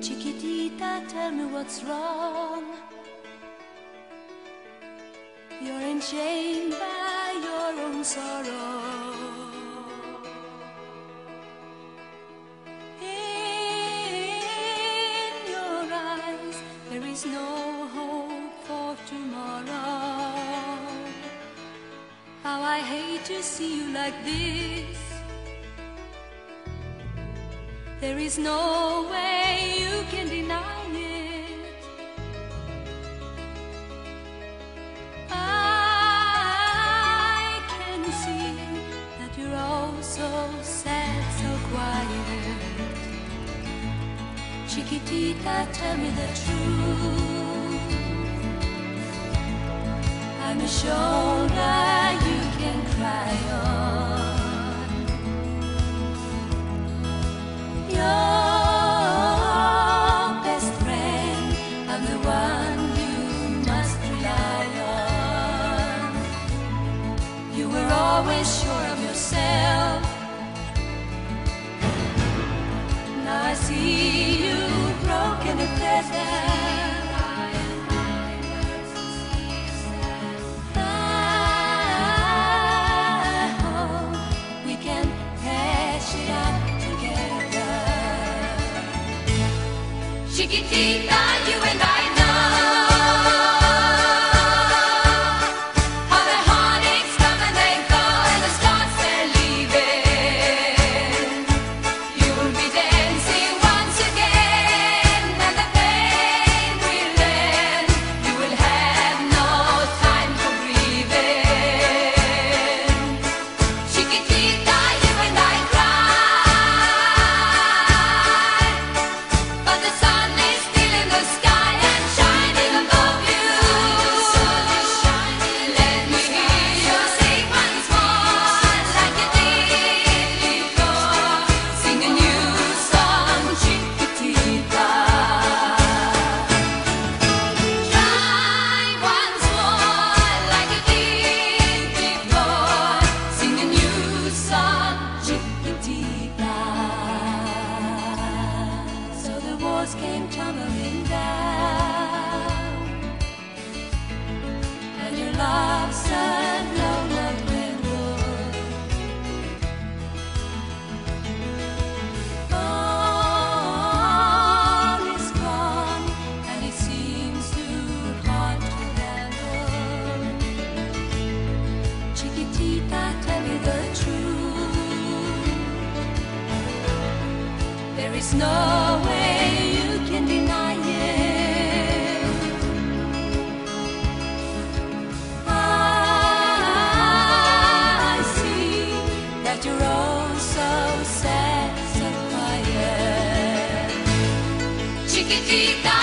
Chiquitita, tell me what's wrong. You're enchained by your own sorrow. to see you like this. There is no way you can deny it. I can see that you're all so sad, so quiet. Chiquitita, tell me the truth. I'm a shoulder cry. came tumbling down, and your love said no, no, no. All is gone, and it seems to haunt forever. Chiquitita, tell me the truth. There is no way. Chiquitita.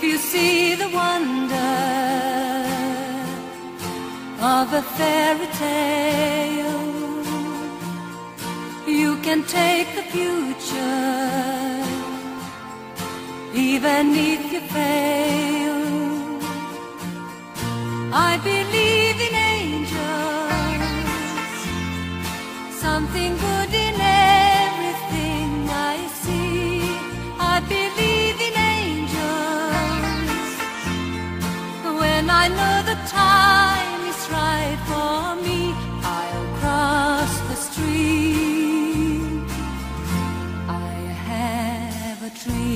If you see the wonder of a fairy tale, you can take the future, even if you fail. I believe in angels, something good time is right for me. I'll cross the stream. I have a dream.